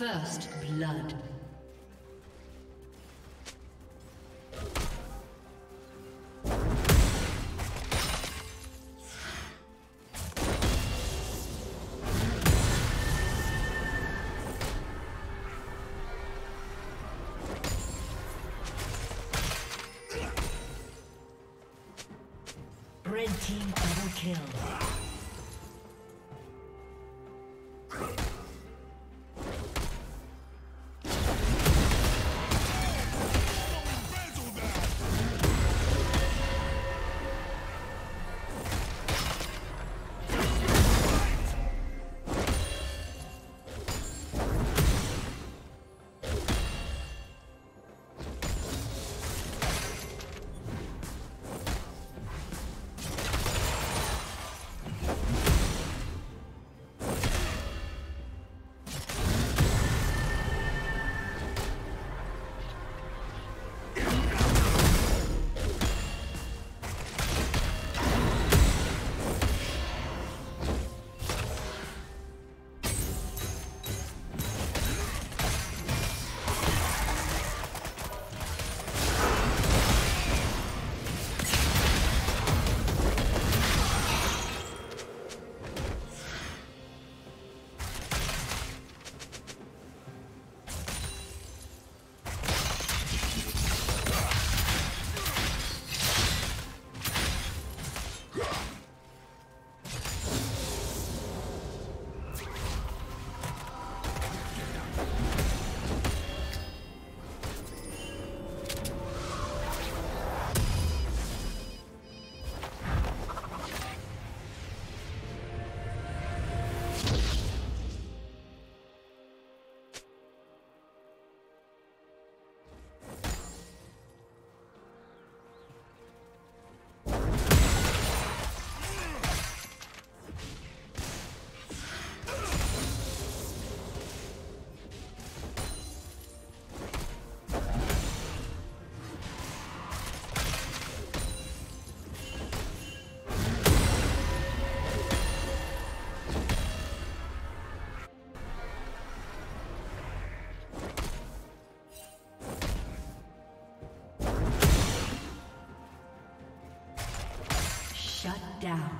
First blood. Down.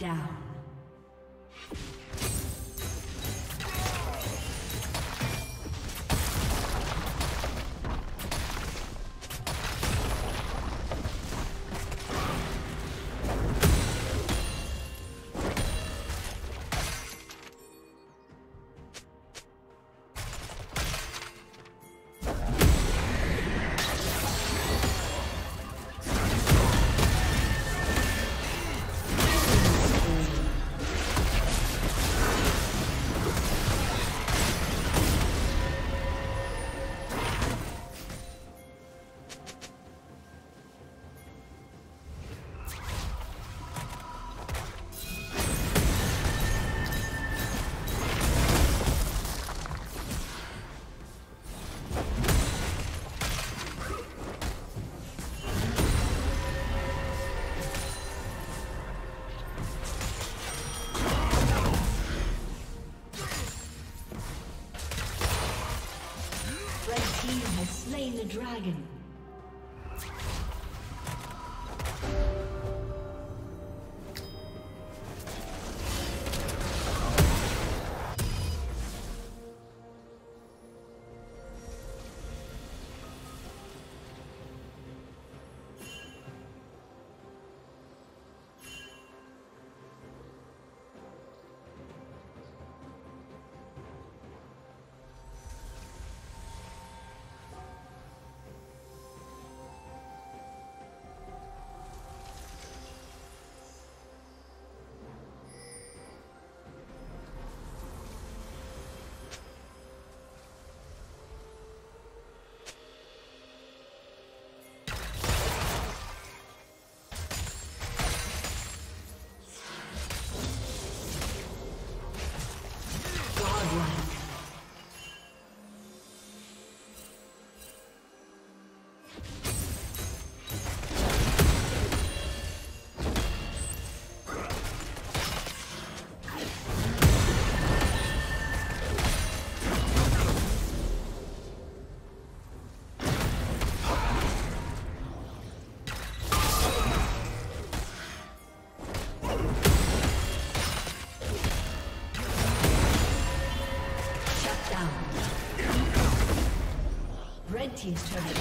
Down. Dragon. Team's turret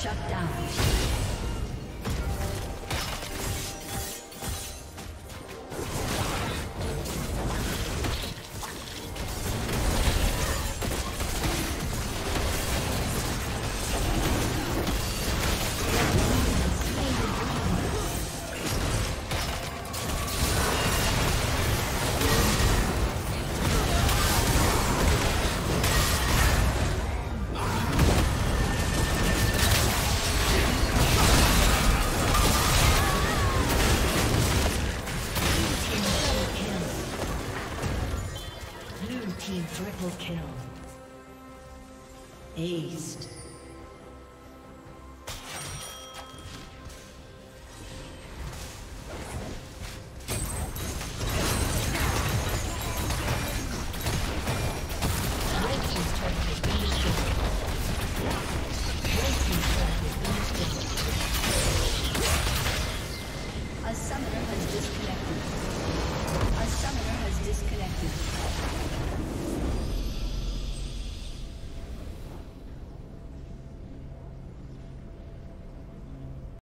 Shut down. Triple kill. Aced.